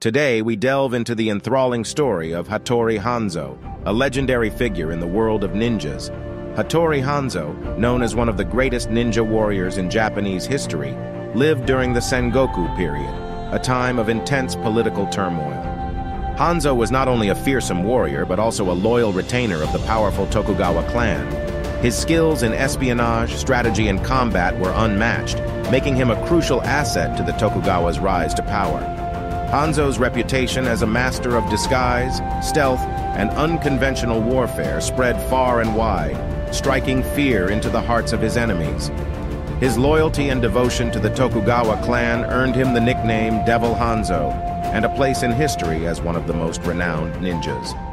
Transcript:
Today, we delve into the enthralling story of Hattori Hanzo, a legendary figure in the world of ninjas. Hattori Hanzo, known as one of the greatest ninja warriors in Japanese history, lived during the Sengoku period, a time of intense political turmoil. Hanzo was not only a fearsome warrior, but also a loyal retainer of the powerful Tokugawa clan. His skills in espionage, strategy, and combat were unmatched, making him a crucial asset to the Tokugawa's rise to power. Hanzo's reputation as a master of disguise, stealth, and unconventional warfare spread far and wide, striking fear into the hearts of his enemies. His loyalty and devotion to the Tokugawa clan earned him the nickname Devil Hanzo, and a place in history as one of the most renowned ninjas.